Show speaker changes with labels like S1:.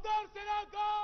S1: dársela acá!